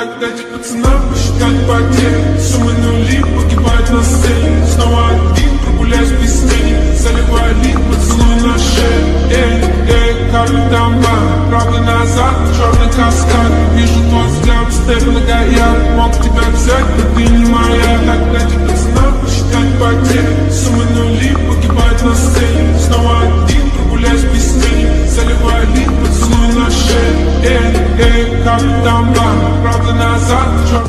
Так дайте пацанам посчитать потери Суммы нули погибают на сцене. Снова один прогуляюсь без тени. Заливали поцелуй на шею Эй, эй, как там Правый назад, черный каскад. Вижу твой взгляд, степ гаяк Мог тебя взять, но ты не моя. Так дайте пацанам посчитать потери Суммы нули погибают на сцене. Снова один прогуляюсь без тени. Заливали поцелуй на шею Эй, эй, как там Правда назад, черный